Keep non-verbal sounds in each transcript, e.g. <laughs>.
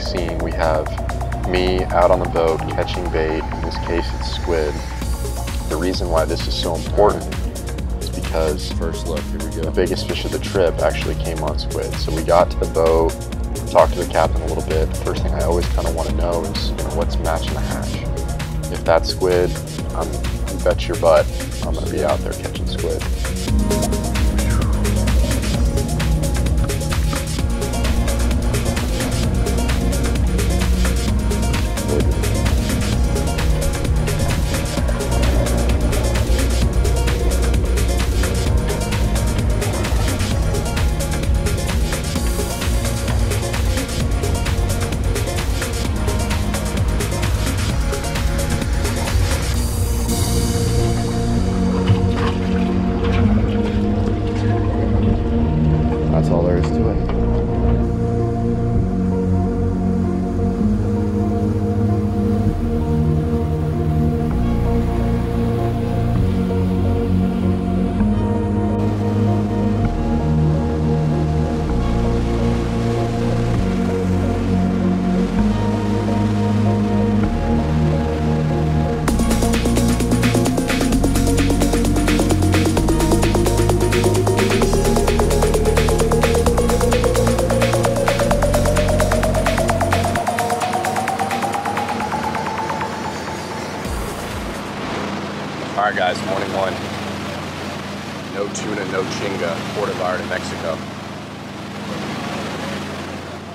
All right, guys, so in this next scene, we have me out on the boat catching bait. In this case, it's squid. The reason why this is so important is because First look, here we the go. biggest fish of the trip actually came on squid. So we got to the boat, talked to the captain a little bit. First thing I always kind of want to know is, you know, what's matching the hatch. If that's squid, I'm, you bet your butt I'm going to be out there catching squid. Puerto Vallarta, Mexico.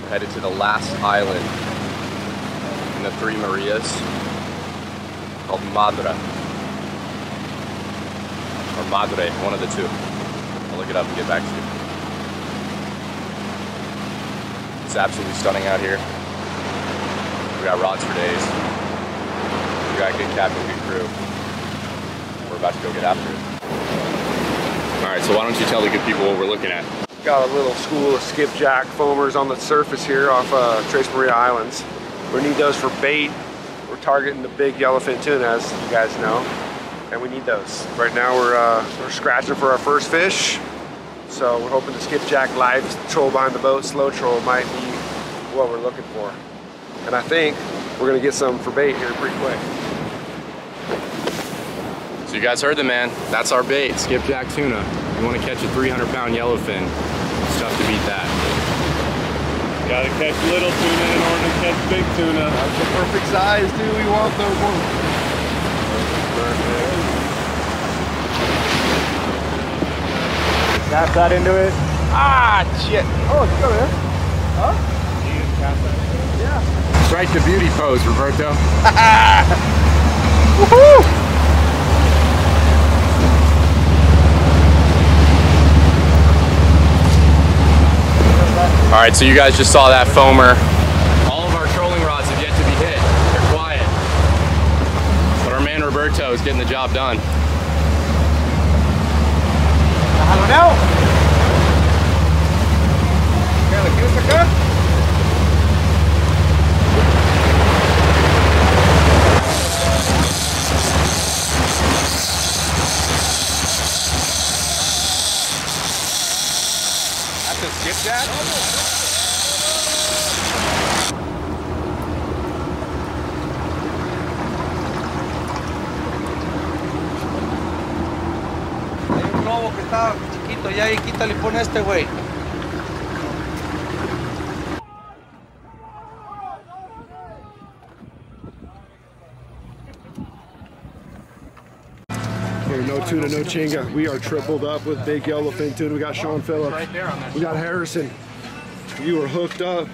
We're headed to the last island in the Three Marias called Madra. Or Madre, one of the two. I'll look it up and get back to you. It's absolutely stunning out here. We got rods for days. We got a good captain, good crew we're about to go get after it. All right, so why don't you tell the good people what we're looking at? Got a little school of skipjack foamers on the surface here off uh, Tres Maria Islands. We need those for bait. We're targeting the big yellowfin tuna, as you guys know, and we need those. Right now we're uh, we're scratching for our first fish, so we're hoping the skipjack live troll behind the boat, slow troll, might be what we're looking for. And I think we're gonna get some for bait here pretty quick. So you guys heard the man. That's our bait, skipjack tuna. You want to catch a 300 pound yellowfin. It's tough to beat that. Gotta catch little tuna in order to catch big tuna. That's the perfect size, dude. We want those ones. Snap that into it. Ah, shit. Oh, it's good, man. Huh? Yeah. Strike the beauty pose, Roberto. <laughs> All right, so you guys just saw that foamer. All of our trolling rods have yet to be hit. They're quiet. But our man Roberto is getting the job done. Déjalo, Neo. ¿Qué, ¿Le quieres sacar? That's a skipjack? Hay un globo que está chiquito ya y quítale y pon este, güey. Okay, no tuna, no chinga. We are tripled up with big yellowfin tuna. We got Sean Phillips. Right there. We got Harrison. You are hooked up.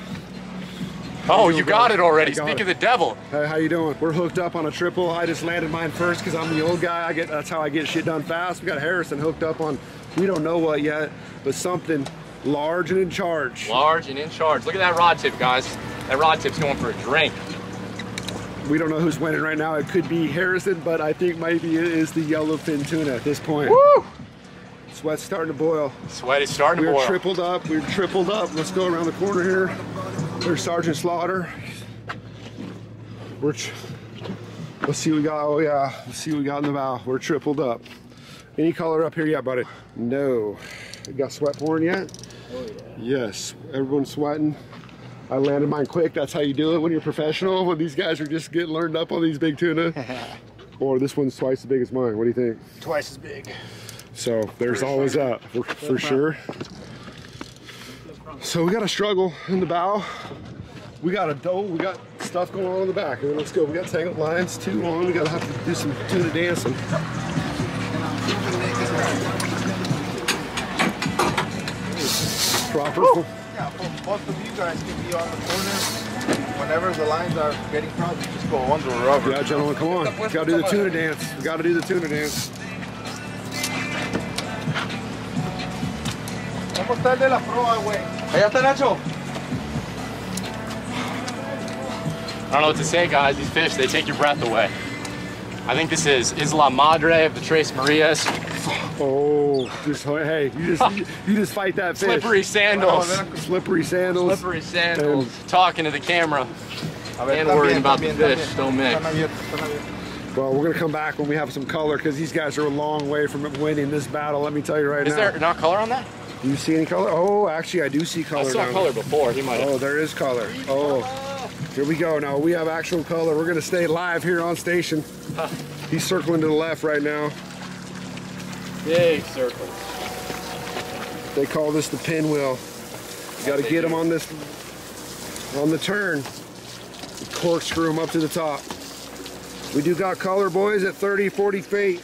Oh, you got it already. Got Speak it. of the devil. Hey, how you doing? We're hooked up on a triple. I just landed mine first because I'm the old guy. I get that's how I get shit done fast. We got Harrison hooked up on we don't know what yet, but something large and in charge. Large and in charge. Look at that rod tip, guys. That rod tip's going for a drink. We don't know who's winning right now. It could be Harrison, but I think maybe it is the yellowfin tuna at this point. Woo! Sweat's starting to boil. Sweat is starting to boil. We're tripled up. We're tripled up. Let's go around the corner here. There's Sergeant Slaughter. We're. Let's see what we got. Oh yeah. Let's see what we got in the bow. We're tripled up. Any color up here yet, buddy? No. We got sweat pouring yet? Oh yeah. Yes. Everyone's sweating. I landed mine quick. That's how you do it when you're professional. When these guys are just getting learned up on these big tuna. <laughs> or this one's twice as big as mine. What do you think? Twice as big. So there's always that for, for sure. So we got a struggle in the bow. We got a dough. We got stuff going on in the back. And let's go. We got tangled lines, too long. We gotta have to do some tuna dancing. Proper. Yeah, both, both of you guys can be on the corner. Whenever the lines are getting crossed, you just go under the rubber. Yeah, gentlemen, come on. We gotta do the tuna dance. We gotta do the tuna dance. ¿Cómo está el de la proa, güey? Allá está Nacho. I don't know what to say, guys. These fish, they take your breath away. I think this is Isla Madre of the Tres Marias. Oh, just hey, you just you, <laughs> you just fight that fish. Slippery oh, sandals. Slippery sandals. Slippery sandals. Talking to the camera. A ver, And están worrying about están the bien, fish, don't mix. Están abiertos, están abiertos. Well, we're gonna come back when we have some color because these guys are a long way from winning this battle. Let me tell you right Is now. Is there not color on that? Do you see any color? Oh, actually, I do see color. I saw now. color before. He might have. Oh, there is color. Oh, here we go. Now we have actual color. We're gonna stay live here on station. <laughs> He's circling to the left right now. Big circles. They call this the pinwheel. You got to get do. on this, on the turn. Corkscrew them up to the top. We do got color, boys, at 30, 40 feet.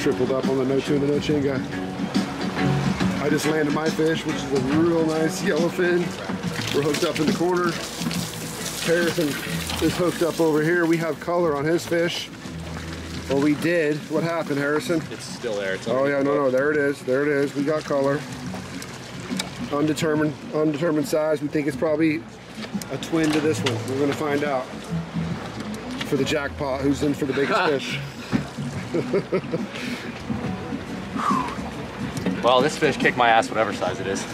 Tripled up on the no tune tuna, no chinga. Just landed my fish, which is a real nice yellowfin. We're hooked up in the corner. Harrison is hooked up over here. We have color on his fish. Well, we did. What happened, Harrison? It's still there. It's Oh yeah, no, no, there it is. There it is. We got color. Undetermined, undetermined size. We think it's probably a twin to this one. We're gonna find out. For the jackpot, who's in for the biggest <laughs> fish? <laughs> Well, this fish kicked my ass, whatever size it is.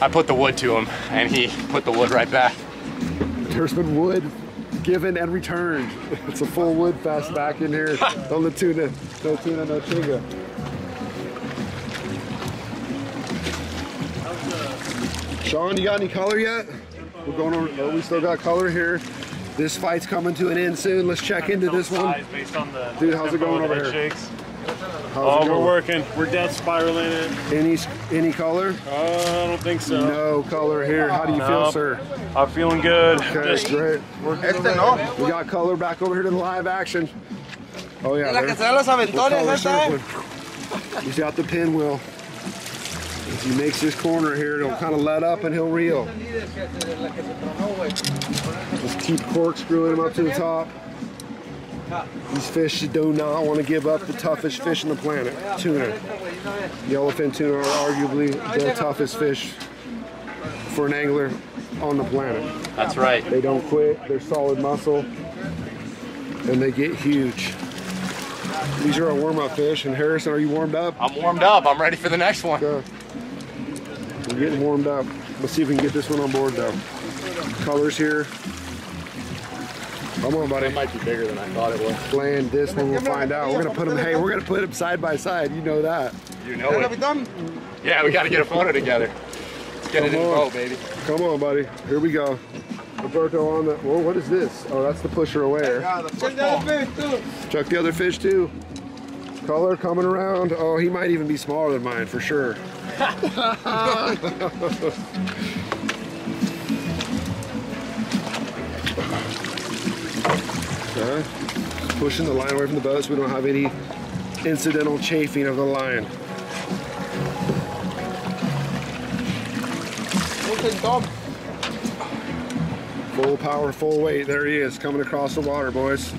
I put the wood to him, and he put the wood right back. There's been wood given and returned. It's a full wood fest back in here <laughs> on the tuna. No tuna, no chinga. Sean, you got any color yet? We're going over, oh, we still got color here. This fight's coming to an end soon. Let's check into this one. Based on the Dude, how's it going over here? Shakes. How's Oh, it we're working. We're dead spiraling it. Any, any color? Oh, I don't think so. No color here. How do you feel, sir? I'm feeling good. Okay, Just great. working Este the. We got color back over here to the live action. Oh yeah. La que there. se dan los aventones, color esa. He's got the pinwheel. As he makes this corner here, he'll kind of let up and he'll reel. La que se tronó, güey. Just keep corkscrewing him up to the top. These fish do not want to give up the toughest fish on the planet, tuna. Yellowfin tuna are arguably the toughest fish for an angler on the planet. That's right. They don't quit, they're solid muscle, and they get huge. These are our warm-up fish, and Harrison, are you warmed up? I'm warmed up. I'm ready for the next one. Go. We're getting warmed up. Let's see if we can get this one on board though. Colors here. Come on, buddy. It might be bigger than I thought it was. Land this one, we'll find out. We're gonna put them. Hey, we're gonna put them side by side. You know that. You know it. What have we done? Yeah, we got to get a photo together. Let's get it in Come on. bow, baby. Come on, buddy. Here we go. Roberto on the. Whoa, what is this? Oh, that's the pusher aware. Yeah, the Check the other fish, too. Chuck the other fish too. Color coming around. Oh, he might even be smaller than mine for sure. <laughs> okay. Pushing the line away from the boat so we don't have any incidental chafing of the line. Listen, Tom. Full power, full weight. There he is, coming across the water, boys.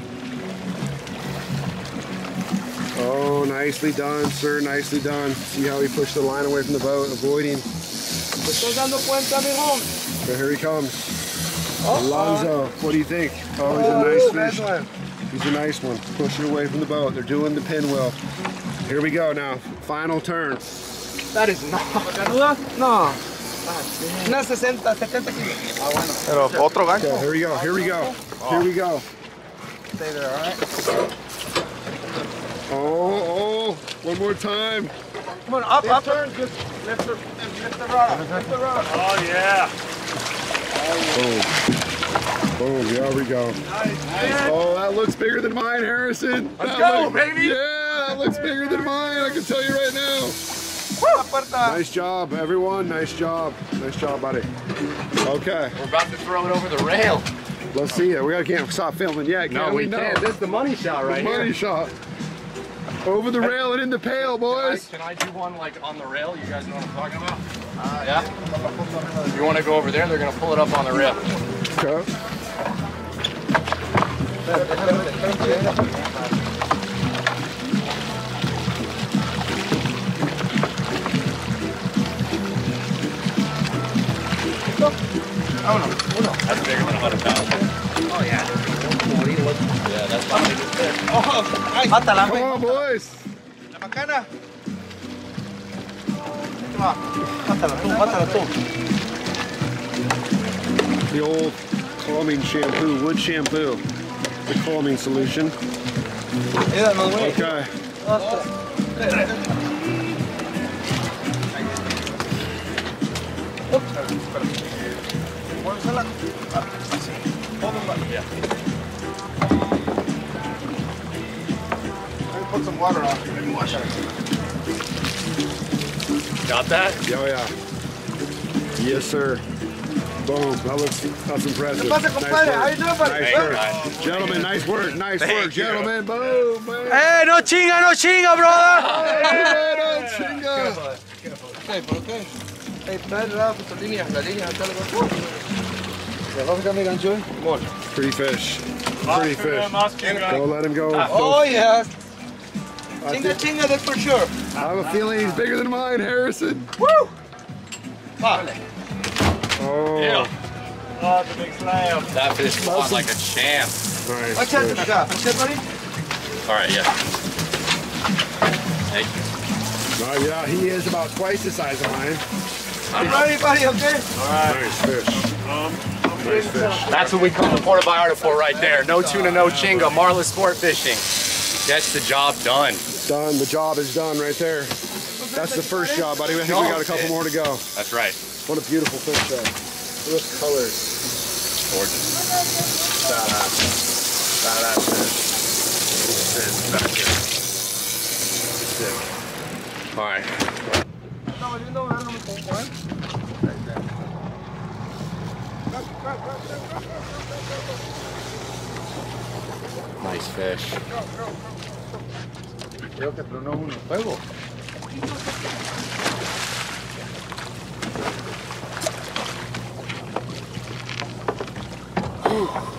Oh, nicely done, sir. Nicely done. See how he pushed the line away from the boat, avoiding. ¿Te estás dando cuenta, amigo? So here he comes. Oh, Alonzo, what do you think? Oh, he's Oh, a nice nice fish. one. He's a nice one. Pushing away from the boat. They're doing the pinwheel. Here we go now. Final turn. That is not. ¿Carnuda? No. Unas 60, 70 kilos. Ah, Pero otro gancho. Okay, here we go. Here we go. Here we go. Ah. Stay there, all right? Oh, oh, one more time. Come on, up, up. Turn, just lift the, lift the rod lift the rod. Oh, yeah. Boom. Boom, there we go. Oh, that looks bigger than mine, Harrison. Let's That go, look- baby. Yeah, that looks bigger than mine, I can tell you right now. Nice job, everyone. Nice job. Nice job, buddy. Okay, We're about to throw it over the rail. let's see it. We gotta can't stop filming yet. No, can we can't. This is the money shot right Money here. shot. Over the rail and in the pail, Can I, boys. can I do one like on the rail? You guys know what I'm talking about? Yeah. If you want to go over there, they're gonna pull it up on the rail. Okay. That's bigger than 100 pounds. Oh yeah. Yeah, that's my biggest fish. Mátala, Come on, boys. La macana. The old calming shampoo, wood shampoo. The calming solution. Okay. Put some water on. Me wash it. Got that? Oh yeah. Yes, sir. Boom. That looks that's impressive. ¿Qué pasa, compadre? How you doing, buddy? Nice Hey, work. guys. Gentlemen, nice work. Nice Thank work, you. gentlemen. Boom, man. Eh, no chinga, no chinga, brother. Hey, don't chinga. Ok, ¿por qué? Hey, trae la tu línea, la línea, dale, por ¿Le vas a sacar mi Pretty fish. Pretty fish. Don't let him go. Oh, yeah. I, Chinga, chinga, that's for sure. I have a feeling he's bigger than mine, Harrison. Woo! Vale. Oh, Yeah. Oh, the big slam. That fish fought like a champ. nice Échate fish. acá. ¿Usted, buddy? All right, yeah. Thank you. Oh, yeah, he is about twice the size of mine. I'm ready, buddy, okay? All right. Nice fish. Um, Nice fish. That's what we come to Puerto Vallarta for right there. No tuna, no chinga. Marlin sport fishing. Gets the job done. Done. The job is done right there. That's the first job, buddy. I think we got a couple more to go. That's right. What a beautiful fish, though. Look at those colors. Gorgeous. Badass. Badass fish. Fish back here. Sick. Nice fish. Creo que tronó uno. Fuego. Vamos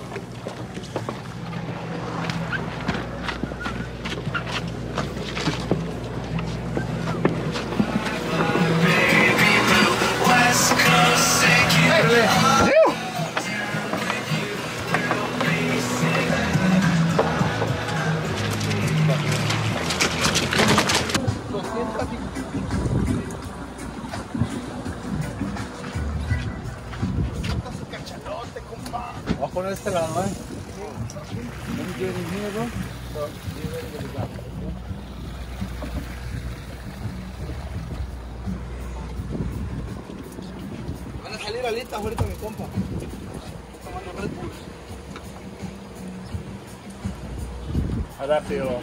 that feel?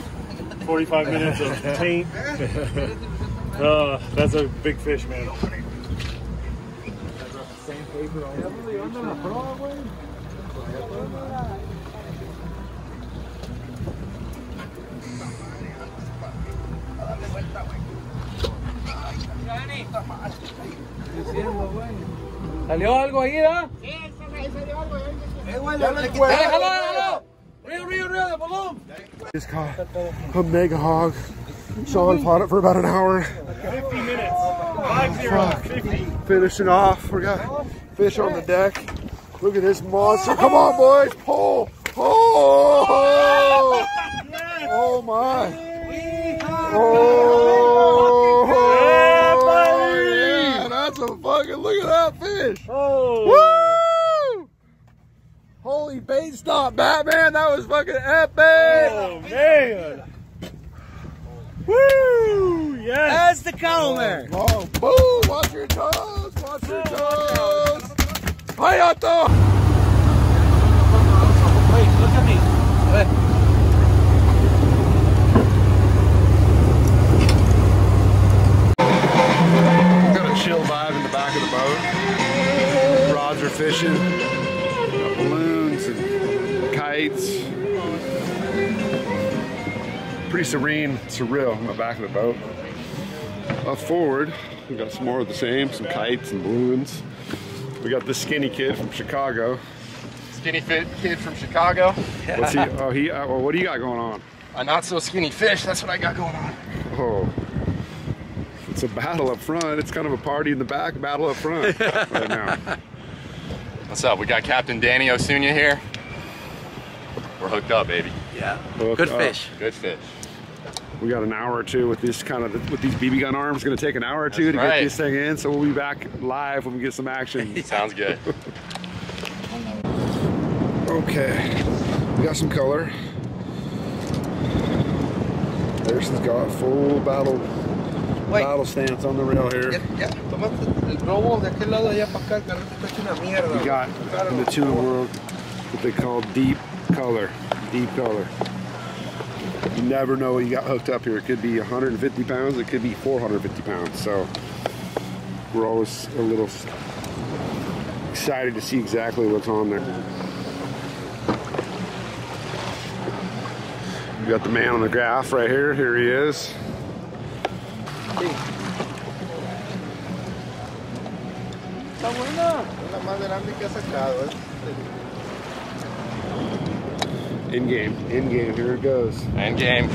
45 minutes of taint. oh, that's a big fish, man. ¿Salió algo ahí, ¿ah? Eh, güey, ya le quité. ¡Eh, jalo, jalo! ¡Río, río, río de volumen! Just caught a mega hog. Sean fought it for about an hour. 50 minutes. 5 0. 50. Finishing off. We got fish on the deck. Look at this monster. Come on, boys. Pull. Oh! Oh, my. Oh! Yeah, that's a fucking, look at that fish. Oh. Woo! Holy bait stop, Batman! That was fucking epic! Oh man! Woo! Yes! That's the Comer. Oh, boom! Watch your toes! Watch your oh, toes! Hayato! Wait, look at me. Got a chill vibe in the back of the boat. Rods are fishing. Pretty serene, surreal in the back of the boat. Up forward, we got some more of the same, some kites and balloons. We got this skinny kid from Chicago. Skinny fit kid from Chicago. What's he? <laughs> Oh, he. Uh, well, what do you got going on? A not so skinny fish. That's what I got going on. Oh, it's a battle up front. It's kind of a party in the back, battle up front <laughs> right now. What's up? We got Captain Danny Osunia here. We're hooked up, baby. Yeah. Hooked Good up. fish. Good fish. We got an hour or two with this kind of with these BB gun arms. Going to take an hour or two That's to right. get this thing in. So we'll be back live when we get some action. <laughs> Sounds good. okay, we got some color. Harrison's got full battle Wait. battle stance on the rail here. Ya, ya, tomate el globo de aquel lado allá para acá, el carrito está hecho una mierda. We got in the tuna world what they call deep color. Deep color. You never know what you got hooked up here. It could be 150 pounds, it could be 450 pounds. So we're always a little excited to see exactly what's on there. We got the man on the graph right here. Here he is. Está buena. La más grande que ha sacado. Eh. In game. In game. Here it goes. In game.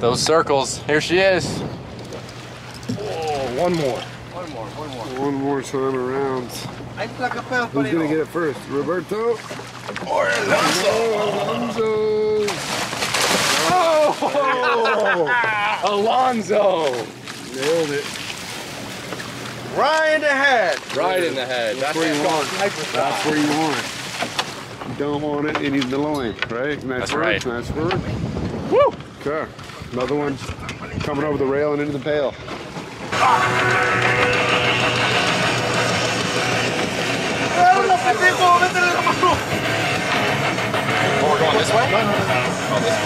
Those circles. Here she is. Oh, one more. One more, one more. One more time around. Hay placa pedos Who's gonna get it first? Roberto? Or Alonso? Oh! <laughs> Alonzo! Nailed it. Right in the head. Right in the head. That's where you want. Sniper. That's where you want it. Don't want it in the loin, right? Nice That's work, right. Nice work. Woo! Okay. Another one coming over the rail and into the pail. Oh, we're going this way? Oh, this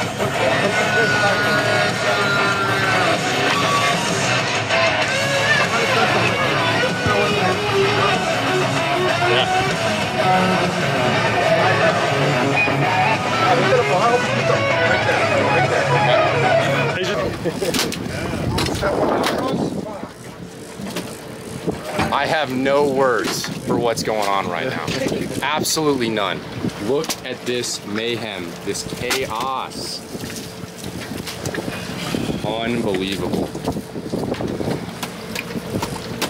way. I have no words for what's going on right now. Absolutely none. Look at this mayhem, this chaos. Unbelievable.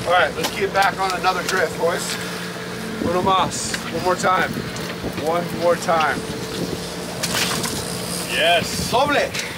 All right, let's get back on another drift, boys. Uno más. One more time. One more time. Yes! Doble.